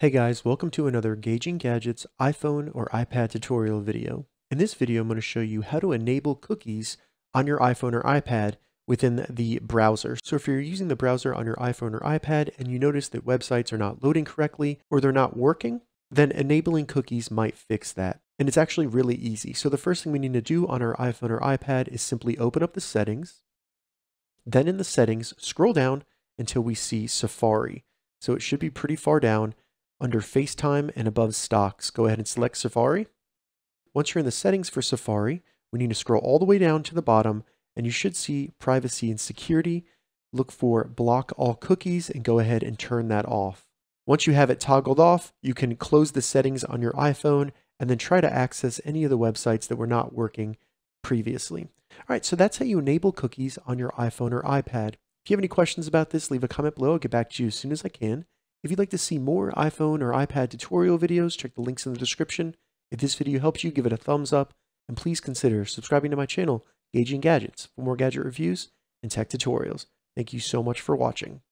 Hey guys, welcome to another Gauging Gadgets iPhone or iPad tutorial video. In this video, I'm going to show you how to enable cookies on your iPhone or iPad within the browser. So if you're using the browser on your iPhone or iPad and you notice that websites are not loading correctly or they're not working, then enabling cookies might fix that. And it's actually really easy. So the first thing we need to do on our iPhone or iPad is simply open up the settings. Then in the settings, scroll down until we see Safari. So it should be pretty far down under FaceTime and above stocks. Go ahead and select Safari. Once you're in the settings for Safari, we need to scroll all the way down to the bottom and you should see privacy and security. Look for block all cookies and go ahead and turn that off. Once you have it toggled off, you can close the settings on your iPhone and then try to access any of the websites that were not working previously. All right, so that's how you enable cookies on your iPhone or iPad. If you have any questions about this, leave a comment below. I'll get back to you as soon as I can. If you'd like to see more iPhone or iPad tutorial videos, check the links in the description. If this video helps you, give it a thumbs up, and please consider subscribing to my channel, Gauging Gadgets, for more gadget reviews and tech tutorials. Thank you so much for watching.